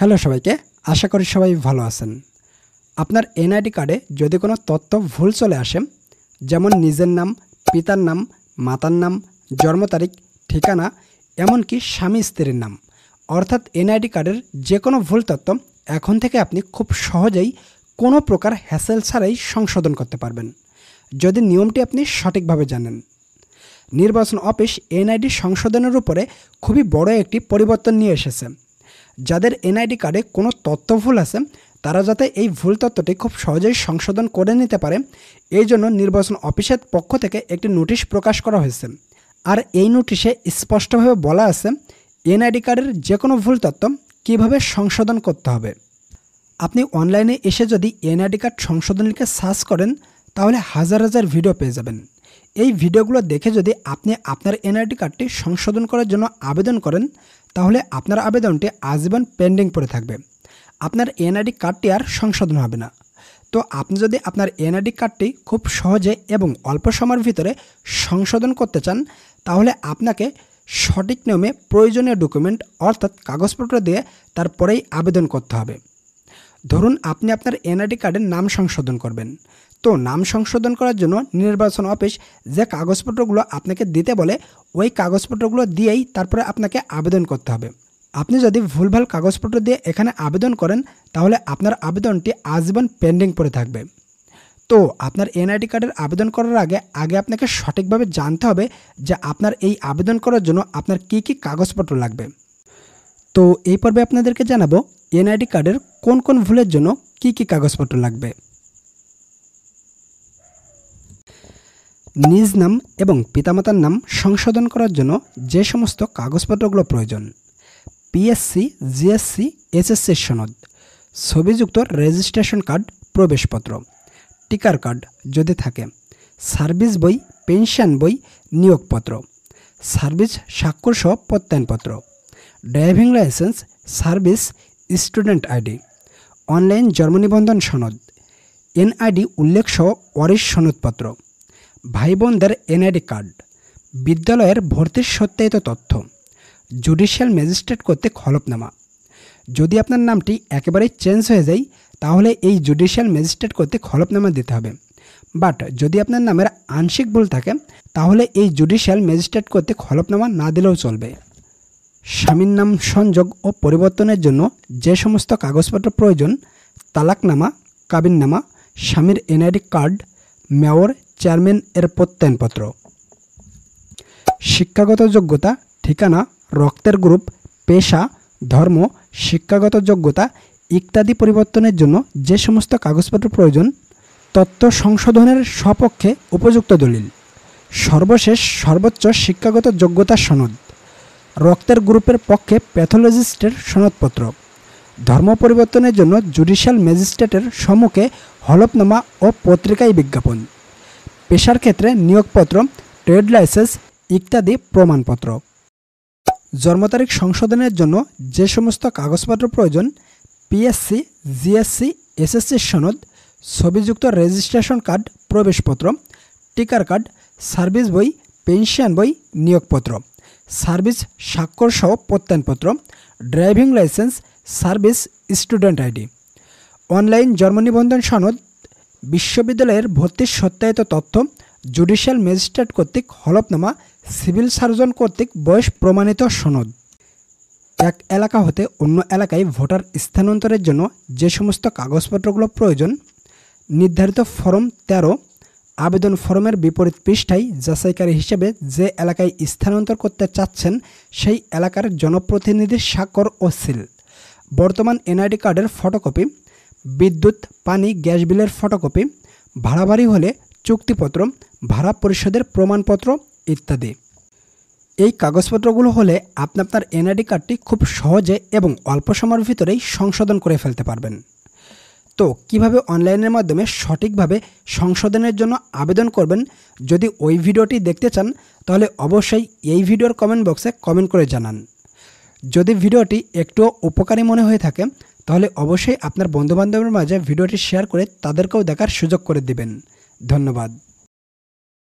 Hello সবাইকে, আশা করি সবাই ভালো আছেন। আপনার এনআইডি কার্ডে যদি কোনো তথ্য ভুল চলে আসে, যেমন নিজের নাম, পিতার নাম, মাতার নাম, জন্ম তারিখ, ঠিকানা, এমনকি স্বামী স্ত্রীর নাম, অর্থাৎ এনআইডি কার্ডের যে কোনো ভুল তথ্য এখন থেকে আপনি খুব সহজেই কোনো প্রকার হ্যাসেল ছাড়াই সংশোধন করতে পারবেন, যদি নিয়মটি আপনি সঠিকভাবে জানেন। নির্বাচন অফিস এনআইডি সংশোধনের উপরে খুবই বড় একটি পরিবর্তন নিয়ে এসেছে। যাদের এনআইডি কার্ডে কোনো তথ্য ভুল আছে, তারা যাতে এই ভুল তথ্যটি খুব সহজেই সংশোধন করে নিতে পারে। এই জন্য নির্বাচন অফিসের পক্ষ থেকে একটি নোটিশ প্রকাশ করা হয়েছে। আর এই নোটিশে স্পষ্টভাবে বলা আছে এনআইডি কার্ডের যে কোনো ভুল তথ্য কীভাবে সংশোধন করতে হবে। আপনি অনলাইনে এসে যদি এনআইডি কার্ড সংশোধন লিখে সার্চ করেন, তাহলে হাজার হাজার ভিডিও পেয়ে যাবেন। এই ভিডিওগুলো দেখে যদি আপনি আপনার এনআইডি কার্ডটি সংশোধন করার জন্য আবেদন করেন তাহলে আপনার আবেদনটি আজীবন পেন্ডিং পড়ে থাকবে। আপনার এনআইডি কার্ডটি আর সংশোধন হবে না। তো আপনি যদি আপনার এনআইডি কার্ডটি খুব সহজে এবং অল্প সময়ের ভিতরে সংশোধন করতে চান, তাহলে আপনাকে সঠিক নিয়মে প্রয়োজনীয় ডকুমেন্ট অর্থাৎ কাগজপত্র দিয়ে তারপরেই আবেদন করতে হবে। ধরুন আপনি আপনার এনআইডি কার্ডের নাম সংশোধন করবেন। তো নাম সংশোধন করার জন্য নির্বাচন অফিস যে কাগজপত্রগুলো আপনাকে দিতে বলে, ওই কাগজপত্রগুলো দিয়েই তারপরে আপনাকে আবেদন করতে হবে। আপনি যদি ভুলভাল কাগজপত্র দিয়ে এখানে আবেদন করেন, তাহলে আপনার আবেদনটি আজীবন পেন্ডিং পড়ে থাকবে। তো আপনার এনআইডি কার্ডের আবেদন করার আগে আগে আপনাকে সঠিকভাবে জানতে হবে যে আপনার এই আবেদন করার জন্য আপনার কি কি কাগজপত্র লাগবে। তো এই পর্বে আপনাদেরকে জানাব, এনআইডি কার্ডের কোন কোন ভুলের জন্য কি কি কাগজপত্র লাগবে। নিজ নাম এবং পিতামাতার নাম সংশোধন করার জন্য যে সমস্ত কাগজপত্রগুলো প্রয়োজন। পিএসসি জিএসসি এসএসসি সনদ, ছবিযুক্ত রেজিস্ট্রেশন কার্ড প্রবেশপত্র, টিকার কার্ড যদি থাকে সার্ভিস বই পেনশন বই, নিয়োগপত্র সার্ভিস স্বাক্ষরসহ প্রত্যয়নপত্র driving licence service student ID online জন্ম নিবন্ধন সনদ এনআইডি উল্লেখসহ ওয়ারিশ সনদপত্র। ভাই বোনদের এনআইডি কার্ড, বিদ্যালয়ের ভর্তির সত্যায়িত তথ্য, জুডিশিয়াল ম্যাজিস্ট্রেট কর্তৃক হলফনামা। যদি আপনার নামটি একেবারেই চেঞ্জ হয়ে যায়, তাহলে এই জুডিশিয়াল ম্যাজিস্ট্রেট কর্তৃক হলফনামা দিতে হবে। বাট যদি আপনার নামের আংশিক ভুল থাকে, তাহলে এই জুডিশিয়াল ম্যাজিস্ট্রেট কর্তৃক হলফনামা না দিলেও চলবে। স্বামীর নাম, সংযোগ ও পরিবর্তনের জন্য যে সমস্ত কাগজপত্র প্রয়োজন, তালাকনামা, কাবিননামা, স্বামীর এনআইডি কার্ড, মেয়র চেয়ারম্যান এর প্রত্যয়নপত্র। শিক্ষাগত যোগ্যতা, ঠিকানা, রক্তের গ্রুপ, পেশা, ধর্ম, শিক্ষাগত যোগ্যতা ইত্যাদি পরিবর্তনের জন্য যে সমস্ত কাগজপত্র প্রয়োজন, তথ্য সংশোধনের সপক্ষে উপযুক্ত দলিল। সর্বশেষ সর্বোচ্চ শিক্ষাগত যোগ্যতা সনদ। রক্তের গ্রুপের পক্ষে প্যাথোলজিস্টের সনদপত্র। ধর্ম পরিবর্তনের জন্য জুডিশিয়াল ম্যাজিস্ট্রেটের সম্মুখে হলফনামা ও পত্রিকায় বিজ্ঞাপন। পেশার ক্ষেত্রে নিয়োগপত্র, ট্রেড লাইসেন্স ইত্যাদি প্রমাণপত্র। জন্ম তারিখ সংশোধনের জন্য যে সমস্ত কাগজপত্র প্রয়োজন পিএসসি জিএসসি এসএসসি সনদ, ছবিযুক্ত রেজিস্ট্রেশন কার্ড, প্রবেশপত্র, টিকার কার্ড, সার্ভিস বই, পেনশন বই, নিয়োগপত্র, সার্ভিস স্বাক্ষর সহ প্রত্যয়নপত্র, driving licence, service student ID. Online জন্ম নিবন্ধন সনদ বিশ্ববিদ্যালয়ের ভর্তির সত্যায়িত তথ্য জুডিশিয়াল ম্যাজিস্ট্রেট কর্তৃক হলফনামা সিভিল সার্জন কর্তৃক বয়স প্রমাণিত সনদ। এক এলাকা হতে অন্য এলাকায় ভোটার স্থানান্তরের জন্য যে সমস্ত কাগজপত্রগুলো প্রয়োজন, নির্ধারিত ফর্ম তেরো, আবেদন ফর্মের বিপরীত পৃষ্ঠায় যাচাইকারী হিসেবে যে এলাকায় স্থানান্তর করতে চাচ্ছেন সেই এলাকার জনপ্রতিনিধির স্বাক্ষর ও সিল। বর্তমান এনআইডি কার্ডের ফটোকপি বিদ্যুৎ, পানি, গ্যাস বিলের ফটোকপি ভাড়া বাড়ি হলে চুক্তিপত্র, ভাড়া পরিশোধের প্রমাণপত্র ইত্যাদি। এই কাগজপত্রগুলো হলে আপনি আপনার এনআইডি কার্ডটি খুব সহজে এবং অল্প সময়ের ভিতরেই সংশোধন করে ফেলতে পারবেন। তো, কীভাবে অনলাইনের মাধ্যমে সঠিকভাবে সংশোধনের জন্য আবেদন করবেন, যদি ওই ভিডিওটি দেখতে চান, তাহলে অবশ্যই এই ভিডিওর কমেন্ট বক্সে কমেন্ট করে জানান। যদি ভিডিওটি একটু উপকারী মনে হয়ে থাকে তাহলে অবশ্যই আপনার বন্ধুবান্ধবের মাঝে ভিডিওটি শেয়ার করে তাদেরকেও দেখার সুযোগ করে দেবেন। ধন্যবাদ।